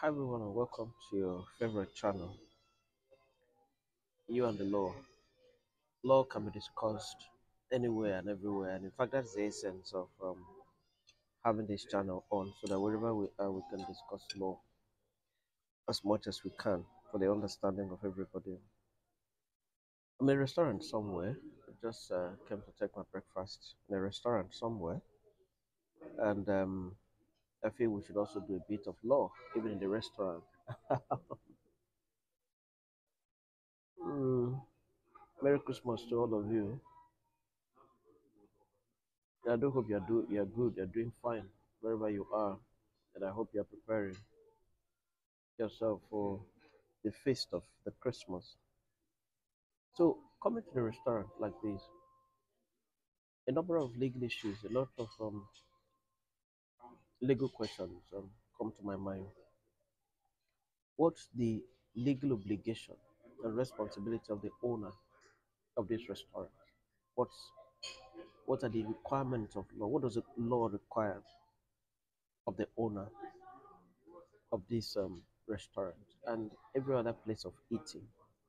Hi everyone and welcome to your favorite channel, You and the Law. Law can be discussed anywhere and everywhere, and in fact, that's the essence of um, having this channel on, so that wherever we are, we can discuss law as much as we can for the understanding of everybody. I'm in a restaurant somewhere. I just uh, came to take my breakfast in a restaurant somewhere, and um, I feel we should also do a bit of law, even in the restaurant. Mm, Merry Christmas to all of you. I do hope you're do you're good, you're doing fine wherever you are, and I hope you're preparing yourself for the feast of the Christmas. So coming to the restaurant like this, a number of legal issues, a lot of um, legal questions um, come to my mind. What's the legal obligation and responsibility of the owner of this restaurant? What's what are the requirements of law? What does the law require of the owner of this um, restaurant and every other place of eating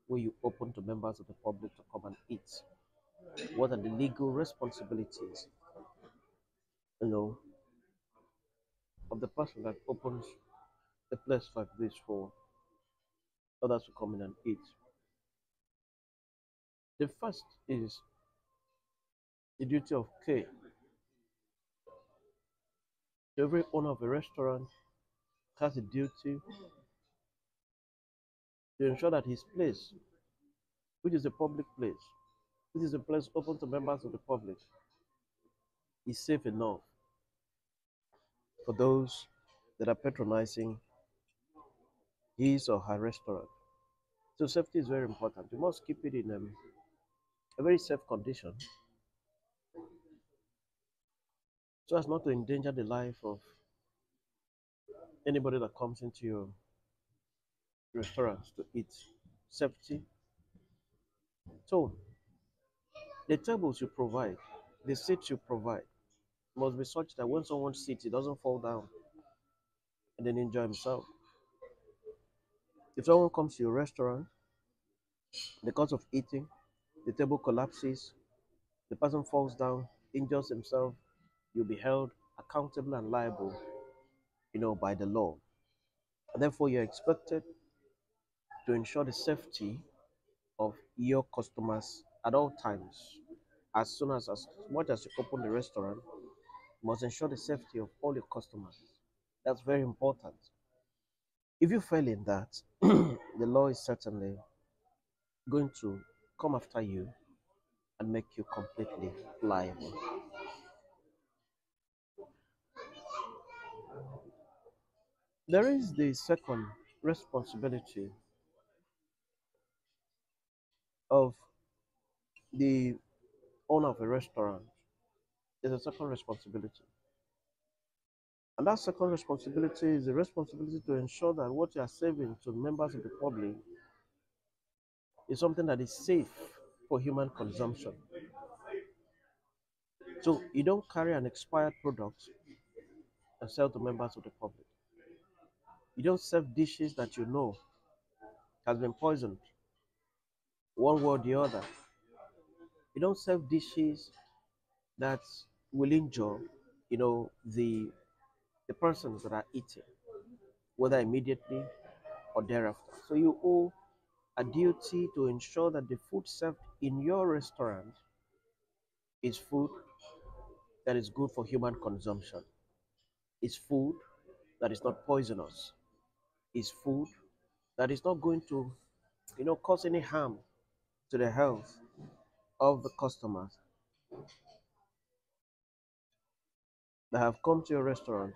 where you open to members of the public to come and eat? What are the legal responsibilities, you know, of the person that opens a place like this for others to come in and eat? The first is the duty of care. Every owner of a restaurant has a duty to ensure that his place, which is a public place, which is a place open to members of the public, is safe enough for those that are patronizing his or her restaurant. So safety is very important. You must keep it in um, a very safe condition so as not to endanger the life of anybody that comes into your restaurant to eat. Safety. So the tables you provide, the seats you provide must be such that when someone sits, he doesn't fall down and then enjoy himself. If someone comes to your restaurant because of eating, the table collapses, the person falls down, injures himself, you'll be held accountable and liable, you know, by the law. And therefore, you're expected to ensure the safety of your customers at all times. As soon as, as much as you open the restaurant, must ensure the safety of all your customers. That's very important. If you fail in that, the law is certainly going to come after you and make you completely liable. There is the second responsibility of the owner of a restaurant. There's a second responsibility. And that second responsibility is the responsibility to ensure that what you are serving to members of the public is something that is safe for human consumption. So you don't carry an expired product and sell to members of the public. You don't serve dishes that you know has been poisoned one way or the other. You don't serve dishes that will injure, you know, the the persons that are eating, whether immediately or thereafter. So you owe a duty to ensure that the food served in your restaurant is food that is good for human consumption. Is food that is not poisonous. Is food that is not going to, you know, cause any harm to the health of the customers that have come to your restaurant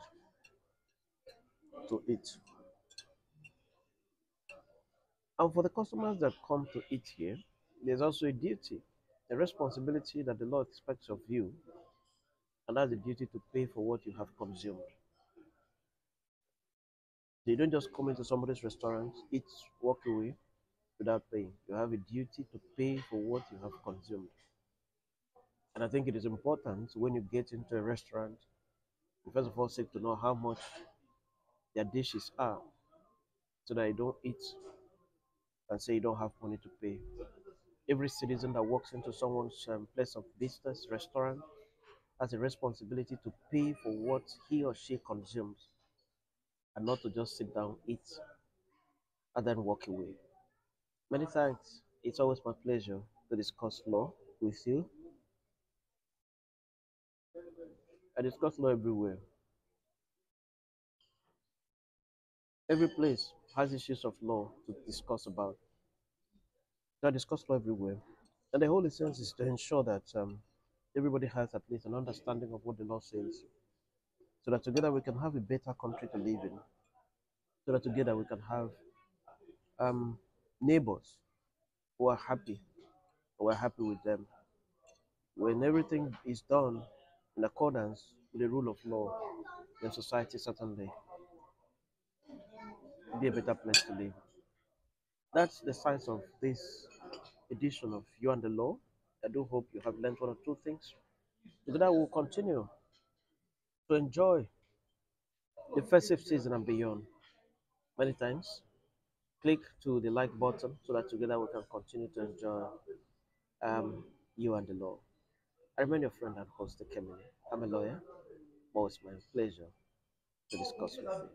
to eat. And for the customers that come to eat here, there's also a duty, a responsibility that the law expects of you, and that's the duty to pay for what you have consumed. So you don't just come into somebody's restaurant, eat, walk away without paying. You have a duty to pay for what you have consumed. And I think it is important when you get into a restaurant, first of all seek to know how much their dishes are. so that you don't eat and say you don't have money to pay. Every citizen that walks into someone's um, place of business, restaurant, has a responsibility to pay for what he or she consumes and not to just sit down, eat, and then walk away. Many thanks. It's always my pleasure to discuss law with you. I discuss law everywhere. Every place has issues of law to discuss about. So I discuss law everywhere. And the whole essence is to ensure that um, everybody has at least an understanding of what the law says. So that together we can have a better country to live in. So that together we can have um, neighbors who are happy. We're happy with them. When everything is done in accordance with the rule of law, then society certainly be a better place to live. That's the science of this edition of You and the Law. I do hope you have learned one or two things. Together we'll continue to enjoy the festive season and beyond. Many times, Click to the like button so that together we can continue to enjoy um, You and the Law. I remain your friend and host, the Kemini. I'm a lawyer, but it's my pleasure to discuss with you.